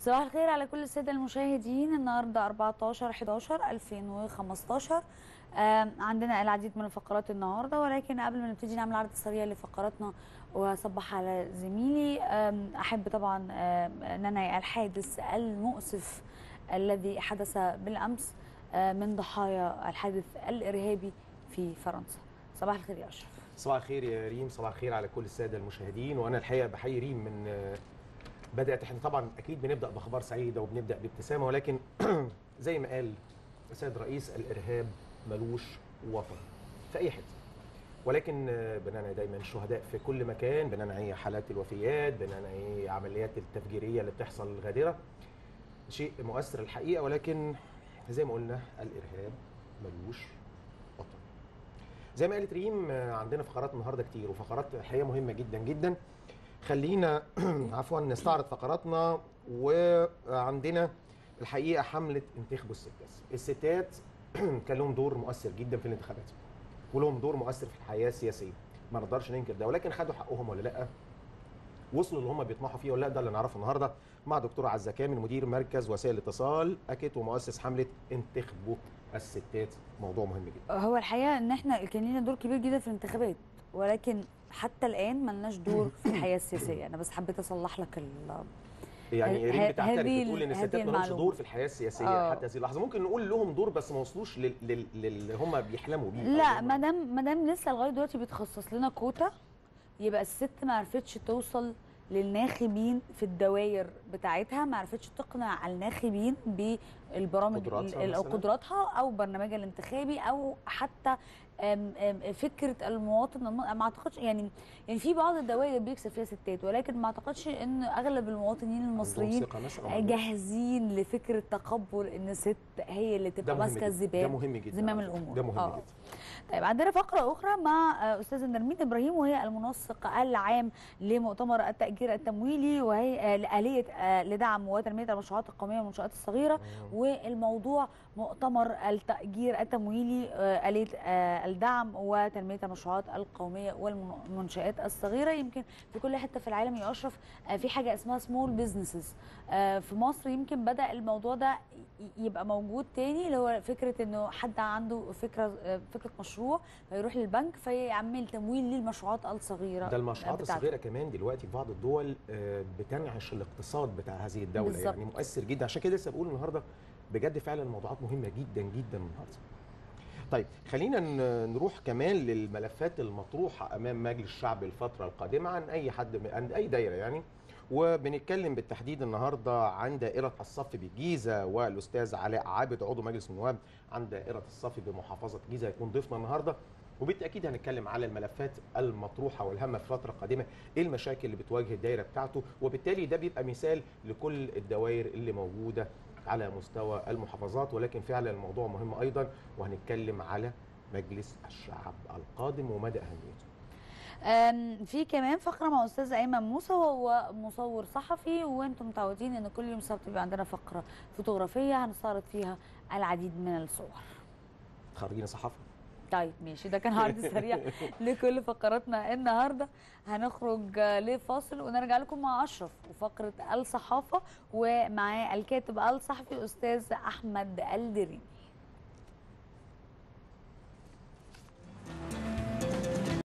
صباح الخير على كل السادة المشاهدين. النهارده 14 11 2015 آم، عندنا العديد من الفقرات النهارده ولكن قبل ما نبتدي نعمل عرض سريع لفقراتنا واصبح على زميلي أحب طبعا ننعي الحادث المؤسف الذي حدث بالأمس من ضحايا الحادث الإرهابي في فرنسا. صباح الخير يا أشرف. صباح الخير يا ريم. صباح الخير على كل السادة المشاهدين. وأنا الحقيقة بحيي ريم من آه، بدأت إحنا طبعا أكيد بنبدأ بأخبار سعيدة وبنبدأ بابتسامة ولكن زي ما قال السيد رئيس الإرهاب ملوش وطن في أي حتة. ولكن بننعي دايما الشهداء في كل مكان بننعي حالات الوفيات بننعي عمليات التفجيرية اللي بتحصل غادرة. شيء مؤثر الحقيقة ولكن زي ما قلنا الإرهاب ملوش وطن. زي ما قالت ريم عندنا فقرات النهارده كتير وفقرات الحقيقة مهمة جدا جدا. خلينا عفوا نستعرض فقراتنا وعندنا الحقيقة حملة انتخبوا الستات. الستات كان لهم دور مؤثر جدا في الانتخابات ولهم دور مؤثر في الحياة السياسية. ما نقدرش ننكر ده ولكن خدوا حقهم ولا لأ؟ وصلوا اللي هم بيطمحوا فيه ولا لأ؟ ده اللي نعرفه النهارده مع دكتوره عزة كامل مدير مركز وسائل الاتصال اكت ومؤسس حملة انتخبوا الستات. موضوع مهم جدا. هو الحقيقة إن إحنا كان لينا دور كبير جدا في الانتخابات. ولكن حتى الآن ملناش دور في الحياة السياسية أنا بس حبيت أصلح لك ال يعني ريم بتعترف بتقول إن ال- الستات ما لهمش. دور في الحياة السياسية آه. حتى هذه اللحظة ممكن نقول لهم دور بس ما وصلوش لل- لل- للي هم بيحلموا بيه لا ما دام ما دام لسه لغاية دلوقتي بيتخصص لنا كوتا يبقى الست ما عرفتش توصل للناخبين في الدوائر بتاعتها ما عرفتش تقنع الناخبين بالبرامج قدراتها؟ قدراتها أو برنامجها الانتخابي أو حتى فكرة المواطن الم- ما أعتقدش يعني يعني في بعض الدوائر بيكسب فيها ستات ولكن ما أعتقدش إن أغلب المواطنين المصريين جاهزين لفكرة تقبل إن الست هي اللي تبقى ماسكة جدا. ده مهم جدا زمام. الأمور ده مهم آه. جدا طيب عندنا فقرة أخرى مع آه، أستاذة نرمين إبراهيم وهي المنسق العام لمؤتمر التأجير التمويلي وهي لآلية آه، لدعم وتنمية المشروعات القومية والمنشآت الصغيرة والموضوع مؤتمر التأجير التمويلي آه، آلية آه، الدعم وتنمية المشروعات القومية والمنشآت الصغيرة يمكن في كل حتة في العالم يا أشرف آه، في حاجة اسمها small businesses في مصر يمكن بدأ الموضوع ده يبقى موجود تاني اللي هو فكرة إنه حد عنده فكرة فكرة مشروع فيروح للبنك فيعمل تمويل للمشروعات الصغيرة ده المشروعات. الصغيرة كمان دلوقتي في بعض الدول بتنعش الاقتصاد بتاع هذه الدولة بالظبط. يعني مؤثر جدا عشان كده لسه بقول النهارده بجد فعلا الموضوعات مهمة جدا جدا النهارده طيب خلينا نروح كمان للملفات المطروحة أمام مجلس الشعب الفترة القادمة عن أي حد عن أي دايرة يعني. وبنتكلم بالتحديد النهارده عن دائرة الصف بالجيزه والأستاذ علاء عابد عضو مجلس النواب عن دائرة الصف بمحافظة الجيزه هيكون ضيفنا النهارده. وبالتأكيد هنتكلم على الملفات المطروحة والهامه في الفترة القادمه إيه المشاكل اللي بتواجه الدايرة بتاعته. وبالتالي ده بيبقى مثال لكل الدوائر اللي موجودة على مستوى المحافظات ولكن فعلا الموضوع مهم أيضا وهنتكلم على مجلس الشعب القادم ومدى أهميته. في كمان فقرة مع أستاذ أيمن موسى وهو مصور صحفي وأنتم متعودين إن كل يوم سبت بيبقى عندنا فقرة فوتوغرافية هنستعرض فيها العديد من الصور. خريجين صحافة. طيب ماشي. ده كان عرض سريع لكل فقراتنا النهارده. هنخرج لفاصل ونرجع لكم مع أشرف وفقرة الصحافة ومعاه الكاتب الصحفي أستاذ أحمد الدريمي.